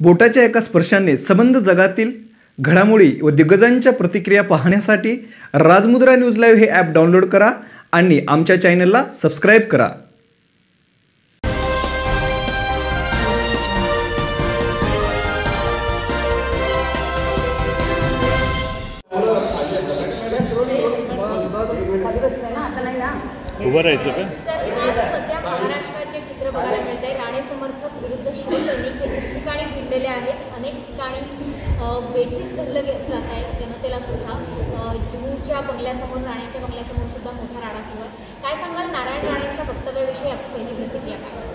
बोटाच्या एका स्पर्शाने संबंध जगातील घडामोडी व दिग्गजांच्या प्रतिक्रिया पाहण्यासाठी राजमुद्रा न्यूज लाईव्ह हे ॲप डाउनलोड करा आणि आमच्या चॅनलला सबस्क्राईब करा. उभं राहायचं का? सध्या महाराष्ट्रात जे चित्र बघायला मिळत राणे समर्थक विरुद्ध शिवसैनिक हे ठिकठिकाणी आहेत. अनेक ठिकाणी अ, धरलं गे जात आहे जनतेला सुद्धा जुहूच्या बंगल्यासमोर राण्याच्या बंगल्यासमोर सुद्धा मोठा राडा सुरू आहे काय सांगाल? नारायण राणेंच्या वक्तव्याविषयी आपली पहिली प्रतिक्रिया काय?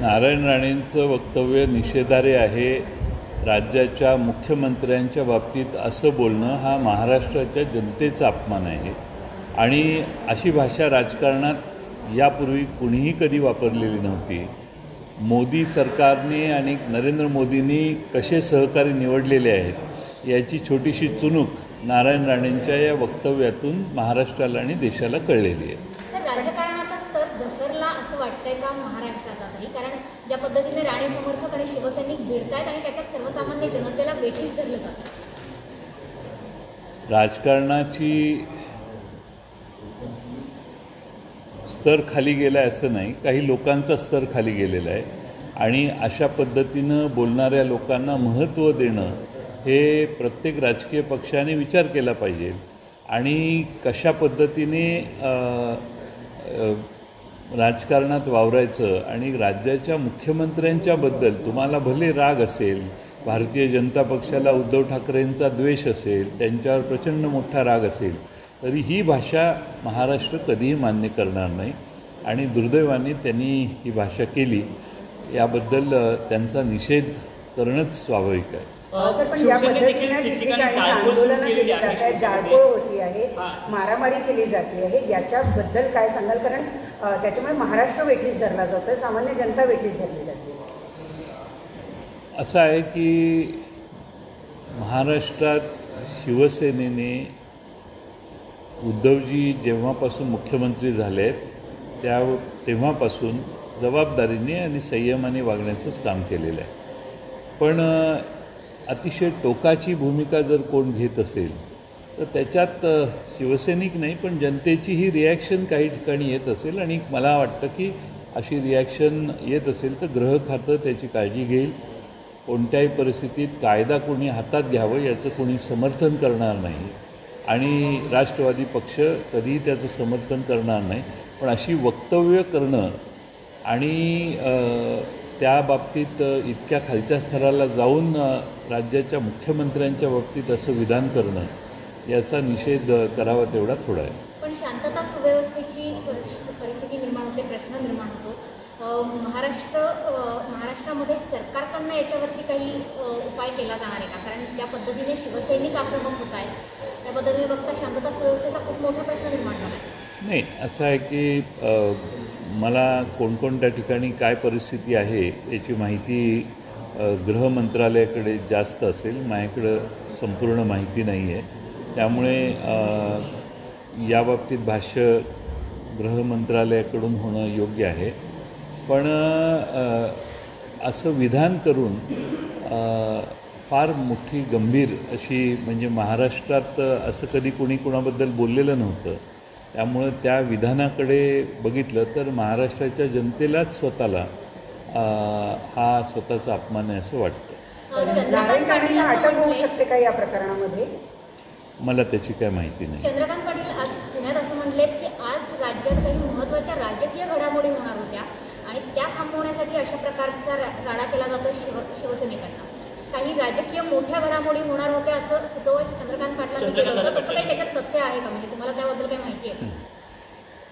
नारायण राणेंचं वक्तव्य निषेधारे आहे. राज्याच्या मुख्यमंत्र्यांच्या बाबतीत असं बोलणं हा महाराष्ट्राच्या जनतेचा अपमान आहे. आणि अशी भाषा राजकारणात यापूर्वी कुणीही कधी वापरलेली नव्हती. मोदी सरकारने आणि नरेंद्र मोदींनी कसे सहकारी निवडलेले आहेत याची छोटीशी चुणूक नारायण राणेंच्या या वक्तव्यातून महाराष्ट्राला आणि देशाला कळलेली आहे. सर राजकारणाचा स्तर घसरला असं वाटतंय का महाराष्ट्राचा तरी? कारण ज्या पद्धतीने राणे समर्थक आणि शिवसैनिक भिडतायत आणि त्याच्यात सर्वसामान्य जनतेला वेठीस धरलं जातं. राजकारणाची स्तर खाली गेला आहे असं नाही. काही लोकांचा स्तर खाली गेलेला आहे. आणि अशा पद्धतीनं बोलणाऱ्या लोकांना महत्त्व देणं हे प्रत्येक राजकीय पक्षाने विचार केला पाहिजे. आणि कशा पद्धतीने राजकारणात वावरायचं आणि राज्याच्या मुख्यमंत्र्यांच्याबद्दल तुम्हाला भले राग असेल भारतीय जनता पक्षाला उद्धव ठाकरेंचा द्वेष असेल त्यांच्यावर प्रचंड मोठा राग असेल तरी ही भाषा महाराष्ट्र कधीही मान्य करणार नाही. आणि दुर्दैवाने त्यांनी ही भाषा केली. याबद्दल त्यांचा निषेध करणंच स्वाभाविक आहे. सर पण देखील पद्धतीने ठिकठिकाणी आंदोलनं केली जात आहेत. जाळपोळ होती आहे हा. मारामारी केली जाते आहे. याच्याबद्दल काय सांगाल? कारण त्याच्यामुळे महाराष्ट्र वेठीस धरला जातोय सामान्य जनता वेठीस धरली जाते. असं आहे की महाराष्ट्रात शिवसेनेने उद्धवजी जेव्हापासून मुख्यमंत्री झाले आहेत त्या तेव्हापासून जबाबदारीने आणि संयमाने वागण्याचंच काम केलेलं आहे. पण अतिशय टोकाची भूमिका जर कोण घेत असेल तर त्याच्यात शिवसैनिक नाही पण जनतेची ही रिॲक्शन काही ठिकाणी येत असेल आणि मला वाटतं की अशी रिॲक्शन येत असेल तर ग्रह खातं त्याची काळजी घेईल. कोणत्याही परिस्थितीत कायदा कोणी हातात घ्यावं याचं कोणी समर्थन करणार नाही. आणि राष्ट्रवादी पक्ष कधीही त्याचं समर्थन करणार नाही पण अशी वक्तव्य करणं आणि त्या बाबतीत इतक्या खालच्या स्तराला जाऊन राज्याच्या मुख्यमंत्र्यांच्या बाबतीत असं विधान करणं याचा निषेध करावा तेवढा थोडा आहे. पण शांतता सुव्यवस्थेची परिस्थिती निर्माण होते प्रश्न निर्माण होतो. महाराष्ट्र महाराष्ट्रामध्ये सरकारकडनं याच्यावरती काही उपाय केला जाणार आहे का? कारण ज्या पद्धतीने शिवसैनिक आक्रमक होत आहेत. बघता शांतता सुव्यवस्थेचा खूप मोठा प्रश्न निर्माण झाला. नाही असं आहे की मला कोणकोणत्या ठिकाणी काय परिस्थिती आहे याची माहिती गृह मंत्रालयाकडे जास्त असेल माझ्याकडं संपूर्ण माहिती नाही आहे. त्यामुळे याबाबतीत भाष्य गृह मंत्रालयाकडून होणं योग्य आहे. पण असं विधान करून फार मोठी गंभीर अशी म्हणजे महाराष्ट्रात असं कधी कोणी कोणाबद्दल बोललेलं नव्हतं. त्यामुळं त्या विधानाकडे बघितलं तर महाराष्ट्राच्या जनतेलाच स्वतःला हा स्वतःचा अपमान आहे असं वाटतं. नारायण अटक होऊ शकते का या प्रकरणामध्ये? मला त्याची काय माहिती नाही. चंद्रकांत पाटील आज पुण्यात असं की आज राज्यात काही महत्त्वाच्या राजकीय घडामोडी होणार होत्या आणि त्या थांबवण्यासाठी अशा प्रकारचा राडा केला जातो शिव शिवसेनेकडनं. काही राजकीय मोठ्या घडामोडी होणार होत्या असं सुतोष चंद्रकांत पाटलांनी केलं होतं. तसं काही त्याच्यात तथ्य आहे का? म्हणजे तुम्हाला त्याबद्दल काही माहिती आहे?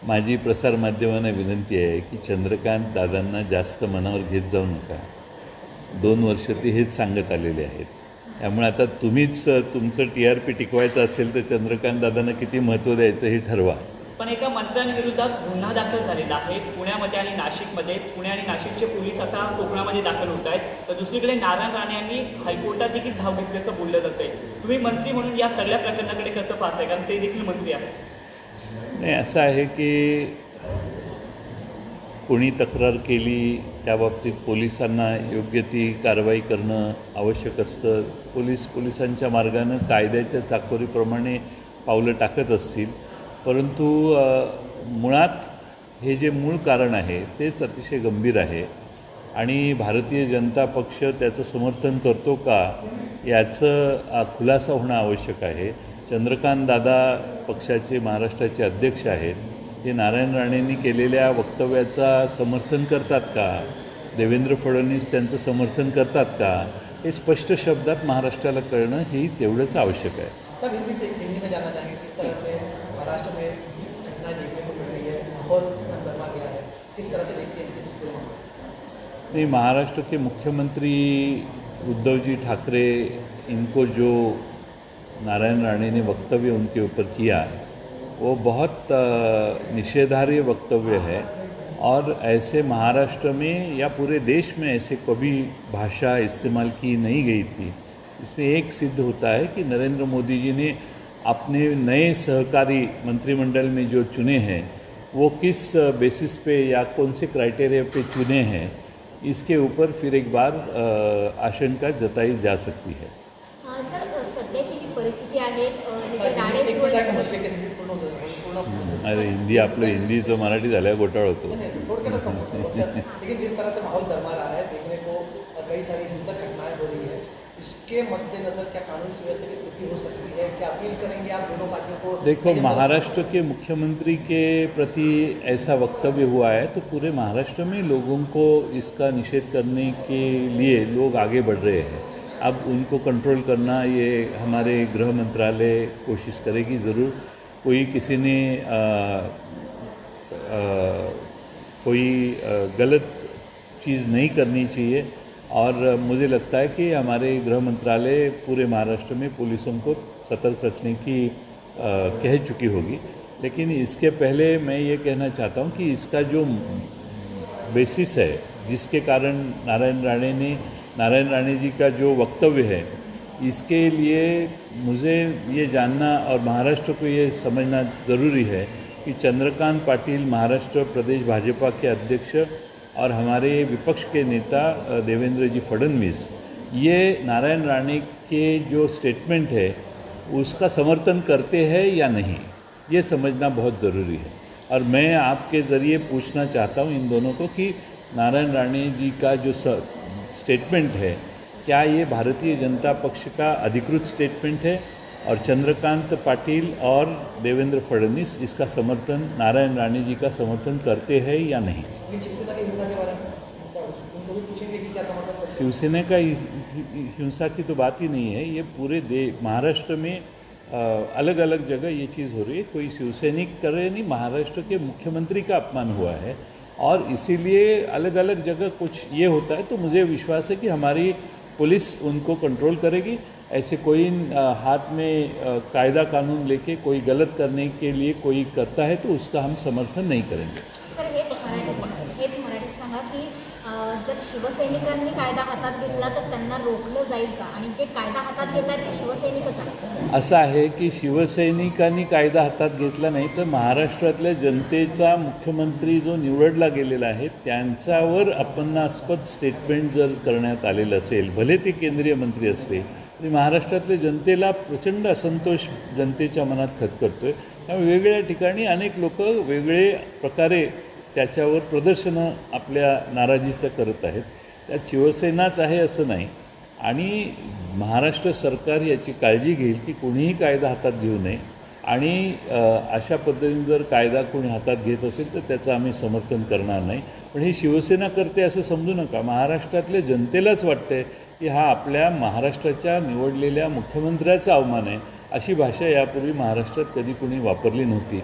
माझी प्रसारमाध्यमांना विनंती आहे की चंद्रकांत दादांना जास्त मनावर घेत जाऊ नका. दोन वर्ष ते हेच सांगत आलेले आहेत. त्यामुळे आता तुम्हीच तुमचं टी आर पी टिकवायचं असेल तर चंद्रकांत दादांना किती महत्त्व द्यायचं हे ठरवा. पण एका मंत्र्यांविरोधात गुन्हा दाखल झालेला आहे. पुण्यामध्ये आणि नाशिकमध्ये. पुणे आणि नाशिकचे पोलीस आता कोकणामध्ये दाखल होत आहेत. तर दुसरीकडे नारायण राणे यांनी हायकोर्टात देखील धाव घेतल्याचं बोललं जात आहे तुम्ही मंत्री म्हणून या सगळ्या प्रकरणाकडे कसं पाहताय? कारण ते देखील मंत्री आहेत. नाही असं आहे की कोणी तक्रार केली त्या बाबतीत पोलिसांना योग्य ती कारवाई करणं आवश्यक असतं. पोलीस पोलिसांच्या मार्गानं कायद्याच्या चाकोरीप्रमाणे पावलं टाकत असतील. परंतु मुळात हे जे मूळ कारण आहे तेच अतिशय गंभीर आहे. आणि भारतीय जनता पक्ष त्याचं समर्थन करतो का याचं खुलासा होणं आवश्यक आहे. चंद्रकांत दादा पक्षाचे महाराष्ट्राचे अध्यक्ष आहेत. ते नारायण राणेंनी केलेल्या वक्तव्याचा समर्थन करतात का? देवेंद्र फडणवीस त्यांचं समर्थन करतात का? हे स्पष्ट शब्दात महाराष्ट्राला कळणं ही तेवढंच आवश्यक आहे. महाराष्ट्र में घटनाएँ देखने को मिल रही है माहौल गर्मा गया है। किस तरह से देखते हैं नहीं, महाराष्ट्र के मुख्यमंत्री उद्धव जी ठाकरे, इनको जो नारायण राणे ने वक्तव्य उनके ऊपर किया, वो बहुत निषेधार्ह वक्तव्य है। और ऐसे महाराष्ट्र में या पूरे देश में ऐसे कभी भाषा इस्तेमाल की नहीं गई थी। इसमें एक सिद्ध होता है कि नरेंद्र मोदी जी ने अपने नए सहकारी मंत्रिमंडल में जो चुने हैं वो किस बेसिस पे या कौन से क्राइटेरिया पे चुने हैं इसके ऊपर फिर एक बार आशंका जताई जा सकती है। सर सध्याची जी परिस्थिती आहे जे हिंदी अरे हिंदी आपलं हिंदीचं मराठी झालं घोटाळ होतो. को मद्देनजर क्या कानून सुव्यवस्था की स्थिति हो सकती है? क्या अपील करेंगे आप दोनों पार्टियों को? देखो महाराष्ट्र के मुख्यमंत्री के प्रति ऐसा वक्तव्य हुआ है तो पूरे महाराष्ट्र में लोगों को इसका निषेध करने के लिए लोग आगे बढ़ रहे हैं। अब उनको कंट्रोल करना ये हमारे गृह मंत्रालय कोशिश करेगी ज़रूर। कोई किसी ने आ, आ, कोई आ, गलत चीज़ नहीं करनी चाहिए। और मुझे लगता है कि हमारे गृह मंत्रालय पूरे महाराष्ट्र में पुलिसों को सतर्क रखने की कह चुकी होगी। लेकिन इसके पहले मैं ये कहना चाहता हूँ कि इसका जो बेसिस है, जिसके कारण नारायण राणे ने, नारायण राणे जी का जो वक्तव्य है, इसके लिए मुझे ये जानना और महाराष्ट्र को ये समझना ज़रूरी है कि चंद्रकांत पाटिल महाराष्ट्र प्रदेश भाजपा के अध्यक्ष और हमारे विपक्ष के नेता देवेंद्र जी फडणवीस, ये नारायण राणे के जो स्टेटमेंट है, उसका समर्थन करते हैं या नहीं, ये समझना बहुत ज़रूरी है। और मैं आपके ज़रिए पूछना चाहता हूँ इन दोनों को कि नारायण राणे जी का जो स्टेटमेंट है, क्या ये भारतीय जनता पक्ष का अधिकृत स्टेटमेंट है? और चंद्रकांत पाटिल और देवेंद्र फडणवीस इसका समर्थन नारायण राणे जी का समर्थन करते हैं या नहीं? शिवसेना की हिंसा के बारे में क्या उस- उनको भी पूछेंगे कि क्या समर्थन करते शिवसेना का हिंसा की तो बात ही नहीं है ये पूरे दे महाराष्ट्र में अलग अलग जगह ये चीज़ हो रही है। कोई शिवसैनिक कर रहे नहीं महाराष्ट्र के मुख्यमंत्री का अपमान हुआ है। और इसीलिए अलग अलग जगह कुछ ये होता है तो मुझे विश्वास है कि हमारी पुलिस उनको कंट्रोल करेगी। ऐसे कोई हाथ में कायदा कानून लेके कोई गलत करने के लिए कोई करता है तो उसका हम समर्थन नहीं करेंगे। सर हेच मराठीत हेच मराठीत सांगा की जर शिवसैनिकांनी कायदा हातात घेतला तर त्यांना रोखलं जाईल का? आणि जे कायदा हातात घेत आहेत ते शिवसैनिकच असं आहे की शिवसैनिकांनी कायदा हातात घेतला नाही तर महाराष्ट्रातल्या जनतेचा मुख्यमंत्री जो निवडला गेलेला आहे त्यांच्यावर अपन्नास्पद स्टेटमेंट जर करण्यात आलेलं असेल भले ते केंद्रीय मंत्री असले तरी महाराष्ट्रातल्या जनतेला प्रचंड असंतोष जनतेच्या मनात खतखततो आहे त्यामुळे वेगवेगळ्या ठिकाणी अनेक लोक वेगळे प्रकारे त्याच्यावर प्रदर्शनं आपल्या नाराजीचं करत आहेत. त्यात शिवसेनाच आहे असं नाही. आणि महाराष्ट्र सरकार याची काळजी घेईल की कोणीही कायदा हातात घेऊ नये. आणि अशा पद्धतीने जर कायदा कोणी हातात घेत असेल तर त्याचं आम्ही समर्थन करणार नाही. पण ही शिवसेना करते असं समजू नका. महाराष्ट्रातल्या जनतेलाच वाटतंय की हा आपल्या महाराष्ट्राच्या निवडलेल्या मुख्यमंत्र्याचा अवमान आहे अशी भाषा यापूर्वी महाराष्ट्रात कधी कोणी वापरली नव्हती.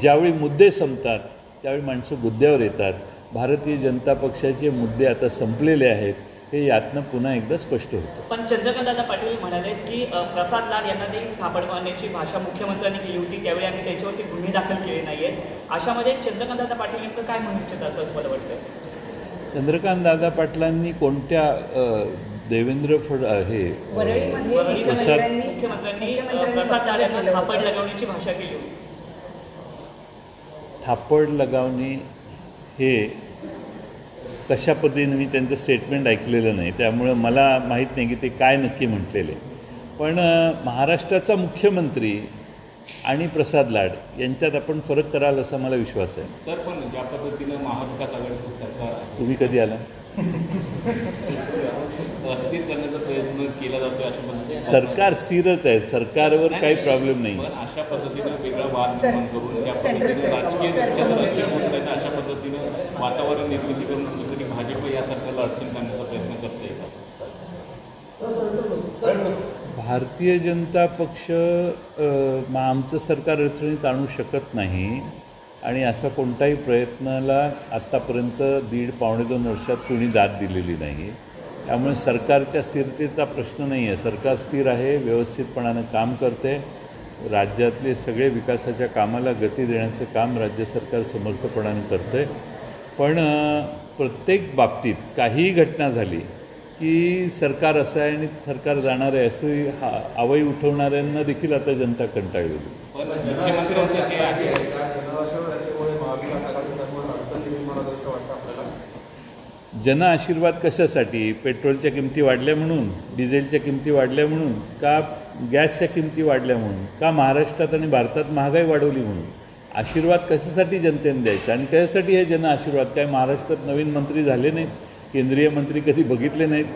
ज्यावेळी मुद्दे संपतात त्यावेळी माणसं मुद्द्यावर येतात. भारतीय जनता पक्षाचे मुद्दे आता संपलेले आहेत हे यातनं पुन्हा एकदा स्पष्ट होतं. पण चंद्रकांतदादा पाटील म्हणाले की प्रसाद लाड यांना देखील थापड मारण्याची भाषा मुख्यमंत्र्यांनी केली होती त्यावेळी आम्ही त्याच्यावरती गुन्हे दाखल केले नाही आहेत अशामध्ये चंद्रकांतदादा पाटील नेमकं काय म्हणू इच्छित असं तुम्हाला वाटतं चंद्रकांत दादा पाटलांनी कोणत्या देवेंद्र फड हे केलं थापड होतं. लगावण्याची भाषा केली होती. थापड लगावणे हे कशा पद्धतीने मी त्यांचं स्टेटमेंट ऐकलेलं नाही त्यामुळं मला माहीत नाही की ते काय नक्की म्हटलेले. पण महाराष्ट्राचा मुख्यमंत्री आणि प्रसाद लाड यांच्यात आपण फरक कराल असा मला विश्वास आहे. सर पण ज्या पद्धतीनं महाविकास आघाडीचं सरकार तुम्ही कधी आला? अस्थिर करण्याचा प्रयत्न केला जातोय अशा पद्धतीने. सरकार स्थिरच आहे. सरकारवर काही प्रॉब्लेम नाही. पण अशा पद्धतीनं वेगळा वाद निर्माण करून ज्या पद्धतीनं राजकीय दृष्ट्या अशा पद्धतीनं वातावरण निर्मिती करून कुठेतरी भाजप या सरकारला अडचण करण्याचा प्रयत्न करते का? भारतीय जनता पक्ष आमचं सरकार अडचणीत आणू शकत नाही. आणि असा कोणताही प्रयत्नाला आत्तापर्यंत दीड पावणे दोन वर्षात कोणी दाद दिलेली नाही. त्यामुळे सरकारच्या स्थिरतेचा प्रश्न नाही आहे. सरकार स्थिर आहे व्यवस्थितपणानं काम करते. राज्यातले सगळे विकासाच्या कामाला गती देण्याचं काम राज्य सरकार समर्थपणानं करतं. आहे पण प्रत्येक बाबतीत काहीही घटना झाली की सरकार असं आहे आणि सरकार जाणार आहे असं हा आवई उठवणाऱ्यांना देखील आता जनता कंटाळलेली पण मुख्यमंत्र्यांचं जे आहे जन आशीर्वाद कशासाठी? पेट्रोलच्या किमती वाढल्या म्हणून डिझेलच्या किमती वाढल्या म्हणून का गॅसच्या किमती वाढल्या म्हणून का महाराष्ट्रात आणि भारतात महागाई वाढवली म्हणून? आशीर्वाद कशासाठी जनतेने द्यायचा? आणि कशासाठी हे जन आशीर्वाद काय? महाराष्ट्रात नवीन मंत्री झाले नाहीत केंद्रीय मंत्री कधी बघितले नाहीत.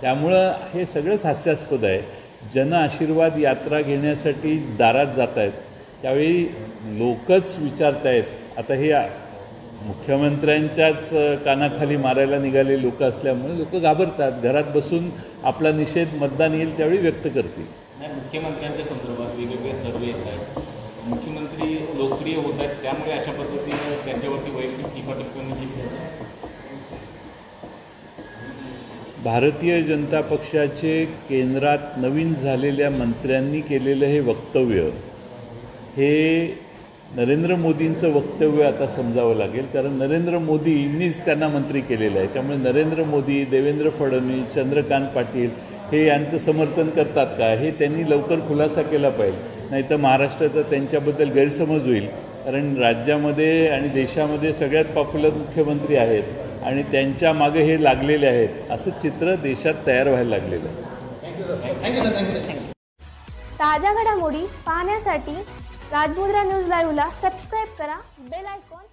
त्यामुळं हे सगळंच हास्यास्पद आहे. जन आशीर्वाद यात्रा घेण्यासाठी दारात जात आहेत त्यावेळी लोकच विचारत आहेत आता हे मुख्यमंत्र्यांच्याच कानाखाली मारायला निघाले लोक असल्यामुळे लोक घाबरतात. घरात बसून आपला निषेध मतदान येईल त्यावेळी व्यक्त करतील. नाही मुख्यमंत्र्यांच्या संदर्भात वेगवेगळे सर्वे येत आहेत. मुख्यमंत्री लोकप्रिय होत आहेत त्यामुळे अशा पद्धतीनं त्यांच्यावरती वैयक्तिक टीका टिप्पणी भारतीय जनता पक्षाचे केंद्रात नवीन झालेल्या मंत्र्यांनी केलेलं हे वक्तव्य हे नरेंद्र मोदींचं वक्तव्य आता समजावं लागेल. कारण नरेंद्र मोदींनीच त्यांना मंत्री केलेलं आहे. त्यामुळे नरेंद्र मोदी देवेंद्र फडणवीस चंद्रकांत पाटील हे यांचं समर्थन करतात का? हे त्यांनी लवकर खुलासा केला पाहिजे. नाही तर महाराष्ट्राचा त्यांच्याबद्दल गैरसमज होईल. कारण राज्यामध्ये आणि देशामध्ये सगळ्यात पॉप्युलर मुख्यमंत्री आहेत. आणि त्यांच्या मागे हे लागलेले आहेत. असं चित्र देशात तयार व्हायला लागलेलं आहे. ताज्या घडामोडी पाहण्यासाठी राजमुद्रा न्यूज लाईव्हला सबस्क्राईब करा बेल आयकॉन